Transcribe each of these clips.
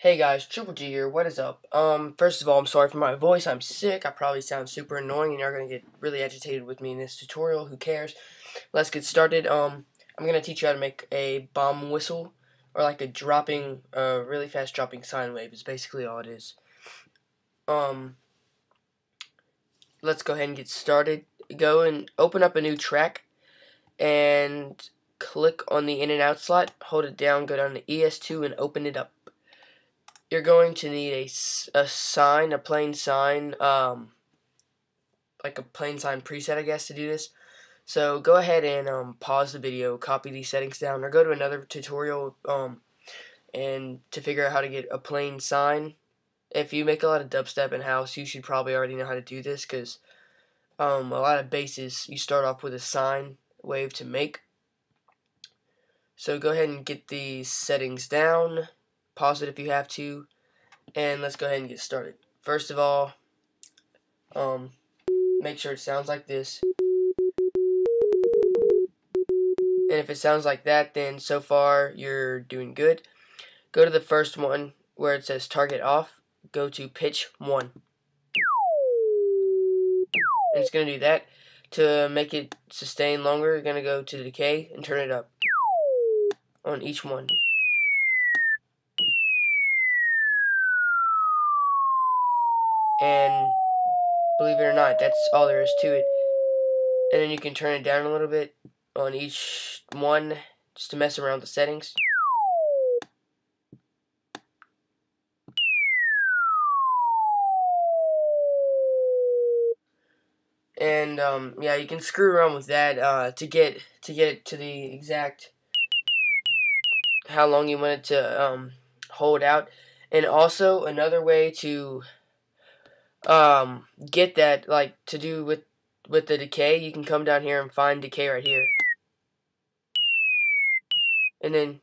Hey guys, Triple G here, what is up? Um, first of all, I'm sorry for my voice, I'm sick, I probably sound super annoying and you're gonna get really agitated with me in this tutorial, who cares? Let's get started, um, I'm gonna teach you how to make a bomb whistle, or like a dropping, uh, really fast dropping sine wave is basically all it is. Um, let's go ahead and get started. Go and open up a new track, and click on the in and out slot, hold it down, go down to ES2 and open it up you're going to need a, a sine, a plain sine, um, like a plain sine preset, I guess, to do this. So go ahead and um, pause the video, copy these settings down, or go to another tutorial um, and to figure out how to get a plain sine. If you make a lot of dubstep in house, you should probably already know how to do this because um, a lot of basses you start off with a sine wave to make. So go ahead and get these settings down pause it if you have to, and let's go ahead and get started. First of all, um, make sure it sounds like this. And if it sounds like that, then so far you're doing good. Go to the first one where it says target off. Go to pitch 1. And it's going to do that. To make it sustain longer, you're going to go to decay and turn it up on each one. And believe it or not, that's all there is to it. And then you can turn it down a little bit on each one just to mess around with the settings. And um, yeah, you can screw around with that uh, to get to get it to the exact how long you want it to um, hold out. And also another way to um, get that, like, to do with, with the decay, you can come down here and find decay right here. And then...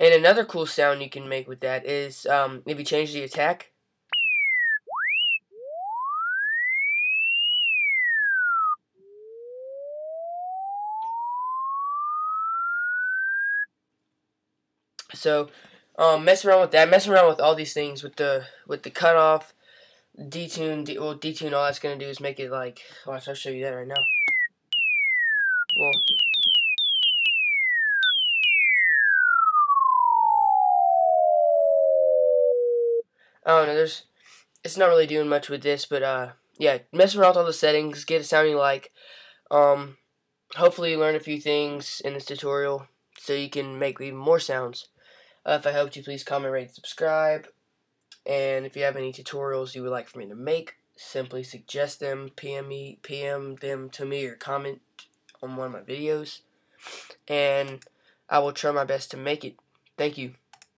And another cool sound you can make with that is, um, if you change the attack, So, um, mess around with that. Mess around with all these things with the with the cutoff, detune. De well, detune. All that's gonna do is make it like. Watch, I'll show you that right now. Well. I don't know. There's. It's not really doing much with this, but uh, yeah. Mess around with all the settings. Get it sounding like. Um, hopefully you learn a few things in this tutorial so you can make even more sounds. Uh, if I helped you, please comment, rate, subscribe. And if you have any tutorials you would like for me to make, simply suggest them, PM, me, PM them to me, or comment on one of my videos. And I will try my best to make it. Thank you.